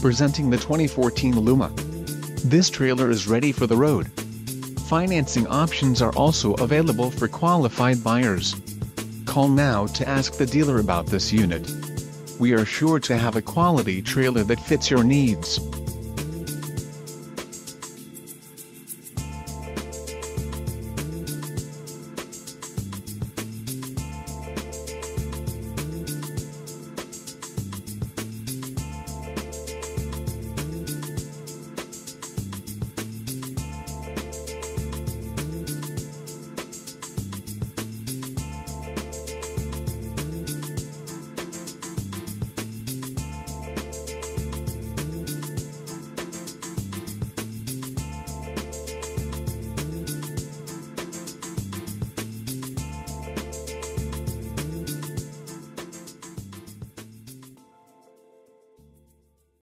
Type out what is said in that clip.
Presenting the 2014 Aluma. This trailer is ready for the road. Financing options are also available for qualified buyers. Call now to ask the dealer about this unit. We are sure to have a quality trailer that fits your needs.